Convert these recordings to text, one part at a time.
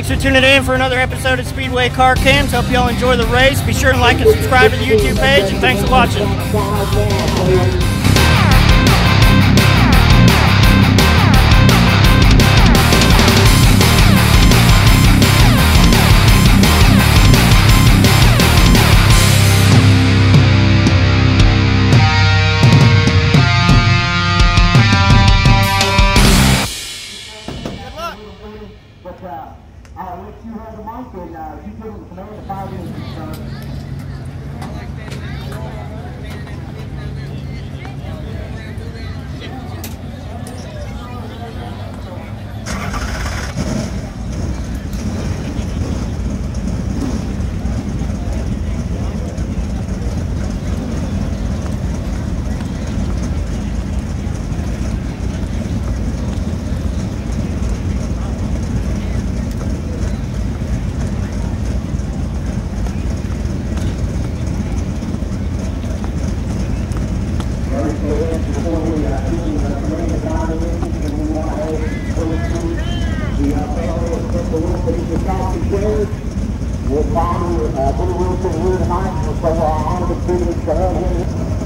Thanks for tuning in for another episode of Speedway Car Cams. Hope y'all enjoy the race. Be sure to like and subscribe to the YouTube page, and thanks for watching. We'll follow uh, Billy Wilson here tonight. So uh, on the previous uh,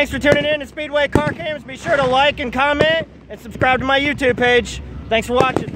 Thanks for tuning in to Speedway Car Cams. Be sure to like and comment and subscribe to my YouTube page. Thanks for watching.